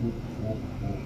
pouco.